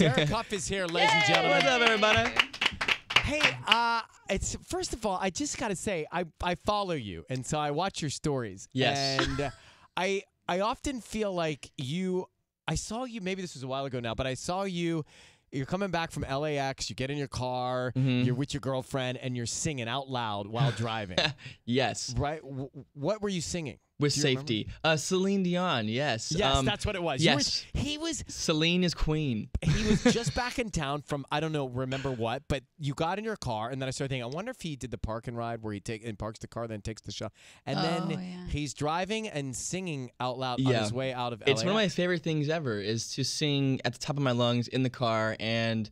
Derek Hough is here, ladies and gentlemen. What's up, everybody? Hey, uh, it's first of all, I just gotta say, I I follow you, and so I watch your stories. Yes. and uh, I I often feel like you. I saw you. Maybe this was a while ago now, but I saw you. You're coming back from LAX. You get in your car. Mm-hmm. You're with your girlfriend, and you're singing out loud while driving. Yes, right? W- what were you singing? With Do remember? safety. Uh, Celine Dion. Yes. Yes, Um, that's what it was. You were- Yes. he was Celine is queen. he was just back in town from I don't know remember what, but you got in your car and then I started thinking, I wonder if he did the park and ride where he take and parks the car, then takes the shot, and Oh, then yeah. he's driving and singing out loud on his way out of. It's one of my favorite things ever is to sing at the top of my lungs in the car and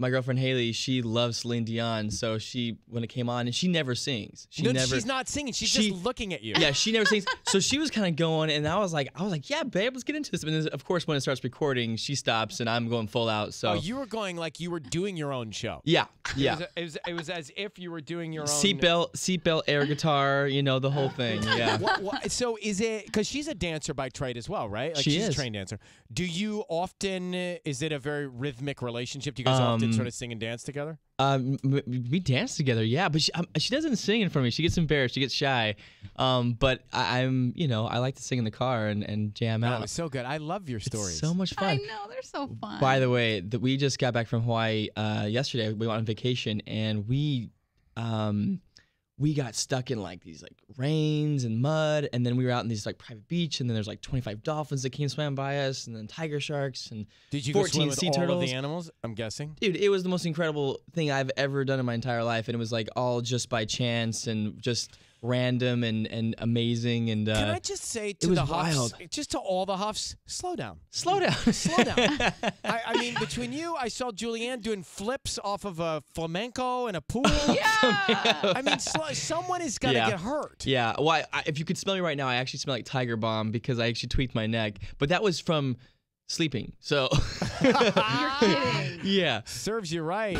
my girlfriend Haley, she loves Celine Dion, so she when it came on and she never sings. She no, never she's not singing. She's she- just looking at you. Yeah, she never sings. So she was kind of going, and I was like, I was like, yeah, babe, let's get into this. And then, of course, when it starts recording, she stops, and I'm going full out. So Oh, you were going like you were doing your own show. yeah, yeah. It was, it was, it was as if you were doing your own. Seatbelt, seatbelt, air guitar, you know the whole thing. Yeah. What, what, so is it because she's a dancer by trade as well, right? Like She she's a is. trained dancer. Do you often? Is it a very rhythmic relationship? Do you guys um, often Um, sort of sing and dance together? Um, we dance together, yeah, but she, um, she doesn't sing in front of me. She gets embarrassed, she gets shy. Um, but I, I'm, you know, I like to sing in the car and, and jam That out. was so good. I love your It's stories. so much fun. I know they're so fun. By the way, that we just got back from Hawaii uh, yesterday. We went on vacation and we, um, we got stuck in like these like rains and mud, and then we were out in these like private beach, and then there's like 25 dolphins that came swam by us, and then tiger sharks, and Did you go 14 swim with sea all of turtles. the animals? I'm guessing. dude, it was the most incredible thing I've ever done in my entire life, and it was like all just by chance and just random and and amazing and uh, Can I just say to was the Houghs, wild. just to all the Houghs, slow down. slow down, Slow down. I, I mean, between you, I saw Julianne doing flips off of a flamenco in a pool. yeah. I mean, slow, someone is gonna Yeah. get hurt. Yeah, well, I, I- if you could smell me right now, I actually smell like Tiger Balm because I actually tweaked my neck. But that was from sleeping. So, You're kidding. yeah. Serves you right.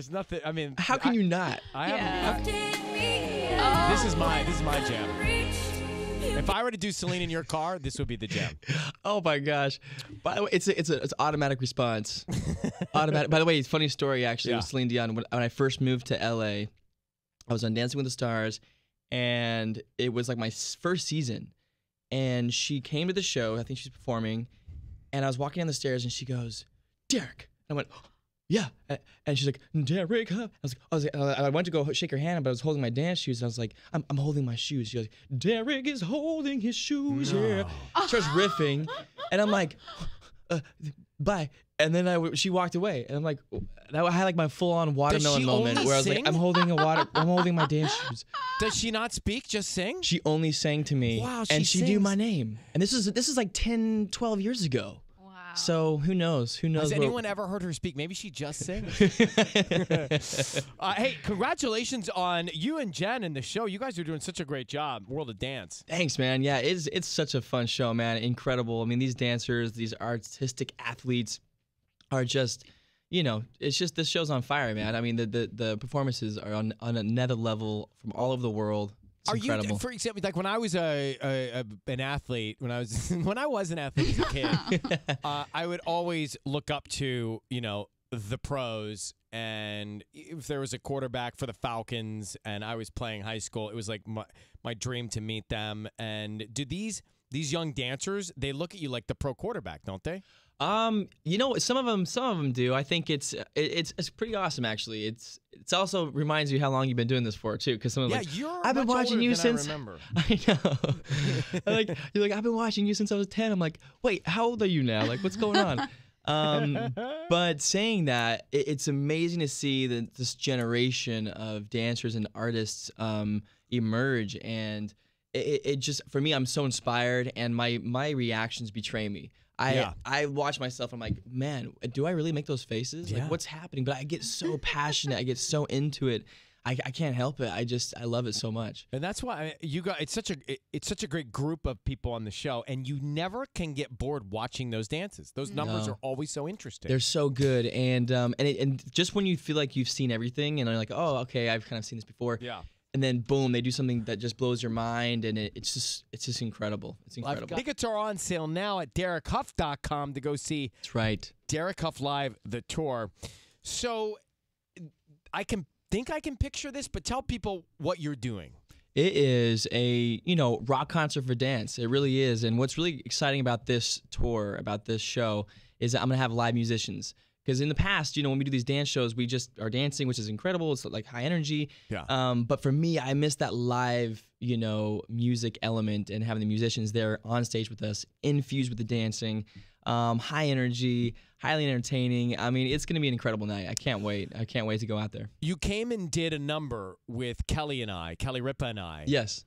There's nothing. I mean, How can I, you not? I haven't. Yeah. I- this is my. This is my jam. If I were to do Celine in your car, this would be the jam. Oh my gosh! By the way, it's a, it's a it's automatic response. automatic. By the way, it's funny story actually Yeah. with Celine Dion. When, when I first moved to LA, I was on Dancing with the Stars, and it was like my first season. And she came to the show. I think she's performing, and I was walking down the stairs, and she goes, "Derek." And I went, "Yeah." And she's like, "Derek." huh?" I was, I was, I went to go shake her hand, but I was holding my dance shoes. And I was like, "I'm, I'm holding my shoes." She goes, "Derek is holding his shoes." Yeah. Starts riffing, and I'm like, uh, "Bye." And then I, she walked away, and I'm like, that I had like my full on watermelon moment where I was sing? like, "I'm holding a water, I'm holding my dance shoes." Does she not speak? Just sing? She only sang to me, Wow, and she she knew my name. And this is this is like 10, 12 years ago. Wow. So who knows? Who knows? Has anyone ever heard her speak? Maybe she just sings. uh, hey, congratulations on you and Jen in the show. You guys are doing such a great job. World of Dance. Thanks, man. Yeah, it's it's such a fun show, man. Incredible. I mean, these dancers, these artistic athletes, are just, you know, it's just this show's on fire, man. I mean, the the, the performances are on on another level from all over the world. It's Are incredible. you, for example, like when I was a, a, a an athlete, when I was when I was an athlete as a kid, uh, I would always look up to you know the pros, and if there was a quarterback for the Falcons, and I was playing high school, it was like my my dream to meet them. And do these these young dancers? They look at you like the pro quarterback, don't they? Um, you know, some of them, some of them do. I think it's it, it's it's pretty awesome actually. It's it's also reminds you how long you've been doing this for too. Because Yeah, like, you're. I've been watching you since. I remember. I know. Like you're like I've been watching you since I was ten. I'm like, wait, how old are you now? Like, what's going on? Um, but saying that, it, it's amazing to see that this generation of dancers and artists um, emerge, and it, it- it just for me, I'm so inspired, and my my reactions betray me. I Yeah. I watch myself. I'm like, man, do I really make those faces? Yeah. Like, what's happening? But I get so passionate. I get so into it. I, I can't help it. I just I love it so much. And that's why I- you got it's such a it- it's such a great group of people on the show, and you never can get bored watching those dances. Those numbers No. are always so interesting. They're so good, and um, and it, and just when you feel like you've seen everything, and you're like, oh, okay, I've kind of seen this before. yeah. And then boom, they do something that just blows your mind, and it, it's just it's just incredible. It's incredible. got tickets are on sale now at DerekHough.com to go see That's right. Derek Hough Live, the tour. So I can think I can picture this, but tell people what you're doing. It is a you know rock concert for dance. It really is. And what's really exciting about this tour, about this show, is that I'm gonna have live musicians. Because in the past, you know, when we do these dance shows, we just are dancing, which is incredible. It's like high energy. Yeah. Um, but for me, I miss that live, you know, music element and having the musicians there on stage with us, infused with the dancing, um, high energy, highly entertaining. I mean, it's gonna be an incredible night. I can't wait. I can't wait to go out there. You came and did a number with Kelly and I, Kelly Ripa and I. Yes.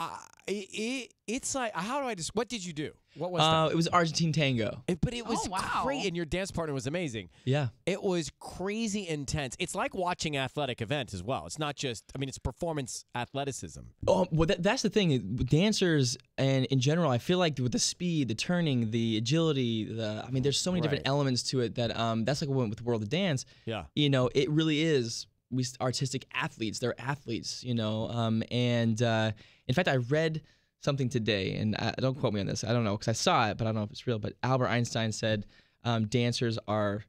Uh, it, it, it's like, how do I just, what did you do? What was Uh, that? it was Argentine tango. It- but it was Oh, wow. great, and your dance partner was amazing. Yeah. It was crazy intense. It's like watching athletic event as well. It's not just, I mean, it's performance athleticism. Oh, well, that, that's the thing. Dancers and in general, I feel like with the speed, the turning, the agility, the I mean, there's so many different elements to it that um, that's like what went with the World of Dance. Yeah. You know, it really is. We artistic athletes. They're athletes. You know, um, and uh, in fact, I read something today, and I, don't quote me on this. I don't know because I saw it, but I don't know if it's real. But Albert Einstein said, um, "Dancers are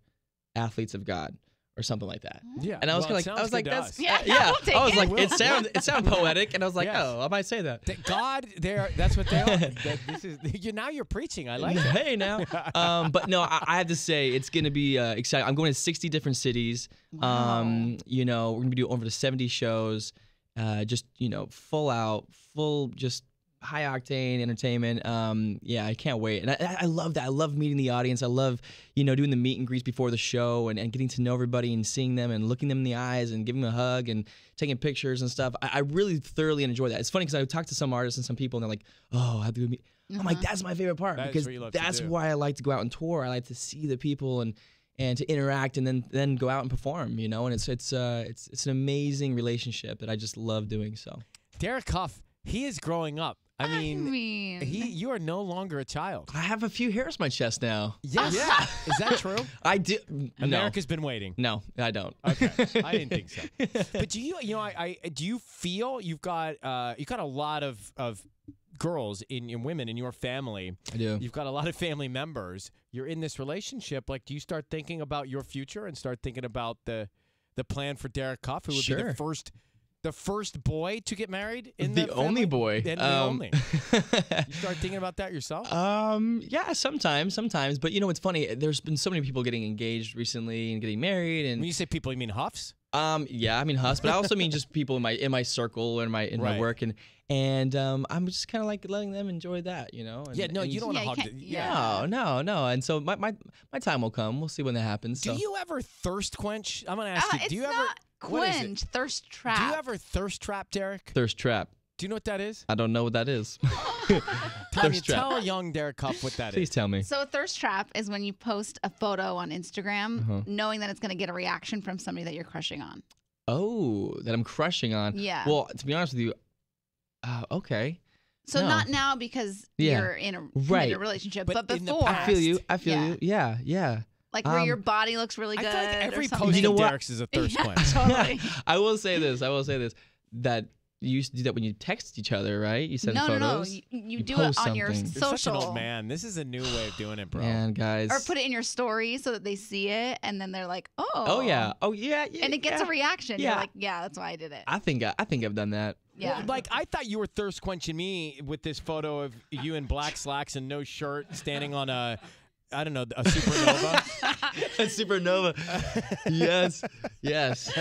athletes of God." Or something like that. Yeah. And I was well, kinda like, I was like, that's. Yeah, uh, yeah. we'll I was it. like, Will. it sounds it sounds poetic, and I was like, Yes. oh, I might say that. That God, they're that's what they are. that this is you now you're preaching. I like it. hey now, um, but no, I, I have to say it's gonna be uh, exciting. I'm going to 60 different cities. Um, you know, we're gonna be doing over to 70 shows. Uh, just you know, full out, full just high octane entertainment. Um, yeah, I can't wait, and I- I, I love that. I love meeting the audience. I love you know doing the meet and greets before the show and, and getting to know everybody and seeing them and looking them in the eyes and giving them a hug and taking pictures and stuff. I, I really thoroughly enjoy that. It's funny because I talk to some artists and some people and they're like, "Oh, I have to go meet." I'm like, that's my favorite part That is because what you love to that's why I like to go out and tour. I like to see the people and and to interact and then then go out and perform. You know, and it's it's uh it's it's an amazing relationship that I just love doing. So Derek Hough, he is growing up. I mean, mean, he you are no longer a child. I have a few hairs on my chest now. Yes. yeah. Is that true? I do. America's been waiting. No, no, I don't. Okay, I didn't think so. But do you, you know, I, I do you feel you've got uh, you got a lot of of girls in your women in your family. I do. You've got a lot of family members. You're in this relationship. Like, do you start thinking about your future and start thinking about the the plan for Derek Hough, who would be the first the first boy to get married in the the only boy. And the Um, only. You start thinking about that yourself. Um, yeah, sometimes, sometimes. But you know, it's funny. There's been so many people getting engaged recently and getting married, and when you say people, you mean Houghs? Um, yeah, I mean Houghs, but I also mean just people in my in my circle and my in my work and and um, I'm just kind of like letting them enjoy that, you know. And, Yeah, no, and you don't want to you hug. the- yeah. No, no, no. And so my, my my time will come. We'll see when that happens. Do so. you ever thirst quench? I'm gonna ask Uh, you. Do you ever not what is it? Quench, thirst trap. Do you ever thirst trap, Derek? thirst trap? Do you know what that is? I don't know what that is. Tanya, Thirst trap. tell young Derek Hough what that Please is. tell me. So a thirst trap is when you post a photo on Instagram, Uh-huh. knowing that it's going to get a reaction from somebody that you're crushing on. Oh, that I'm crushing on. Yeah. Well, to be honest with you, uh, okay. So No. not now because Yeah. you're in a committed Right. relationship, But but, in the before, I feel you. I feel Yeah. you. Yeah, yeah. Like where Um, your body looks really I good. feel like every or post. You know of what? Derek's is a thirst Yeah, quench. totally. I will say this. I will say this. That you used to do that when you text each other, right? You send no, no, photos. no. You, you, You do it post on your something. You're such an social. old man. This is a new way of doing it, bro. Man, guys. Or put it in your story so that they see it and then they're like, oh. Oh yeah. Oh yeah. yeah And it gets yeah. a reaction. Yeah. You're like, yeah, that's why I did it. I think I, I think I've done that. yeah. Well, like I thought you were thirst quenching me with this photo of you in black slacks and no shirt, standing on a, I don't know, a supernova. A supernova. yes. Yes.